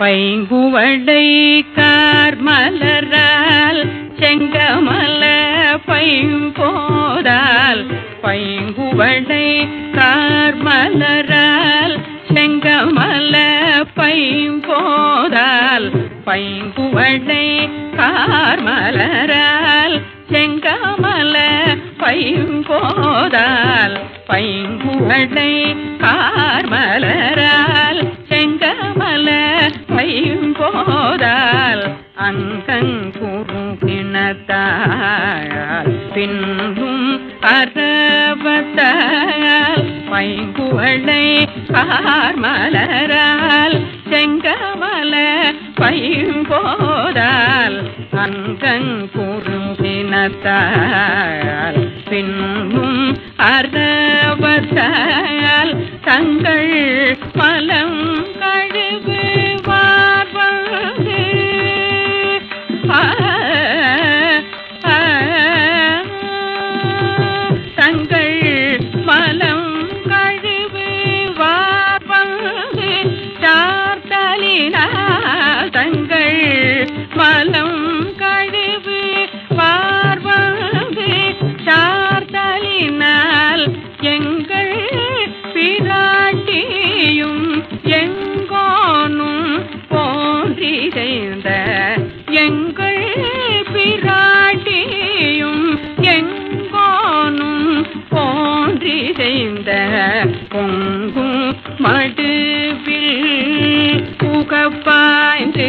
பைங்குவடை கார்மலரால் செங்கமல பைம்போதால் பைங்குவடை கார்மலரால் செங்கமல பைம்போதால் பைங்குவடை கார்மலரால் செங்கமல பைம்போதால் பைங்குவடை கார்மலரால். அங்கங்குறுகிணத்தால் பின்னும் அறவத்தால் பைங்குவளை கார்மலரால் செங்கமல பைம்போதால் அங்கங் அங்கங்குறுகிணத்தால் பின்னும் அறவத்தால் தங்கள் மலம் செய்த பொங்கும் மடுவில் புகப்பாய்ந்து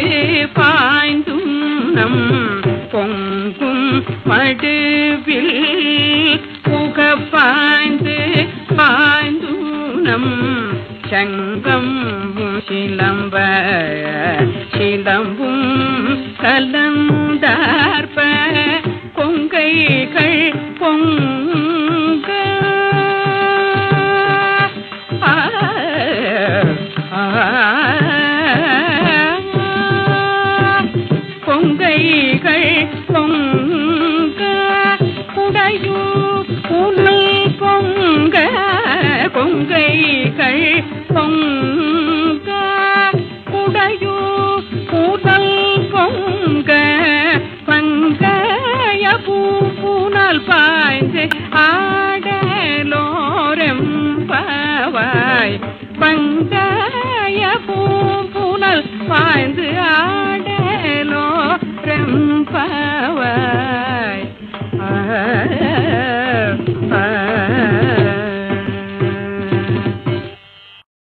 பாய்ந்தும் நம் பொங்கும் மடுவில் புகப்பாய்ந்து பாய்ந்தும் நம் சங்கம் சிலம்ப சிலம்பும் கலந்தார்ப கொங்கைகள் ஆ, பொங்க உடையு உன்னை பொங்க கொங்கைகள் பொங்க உடையு உடல் பொங்க பங்கைய பூப்புனல் பாய்ந்து ஆ பங்கைய பூப்புனல் பாய்ந்து ஆடலோரெம்பவாய்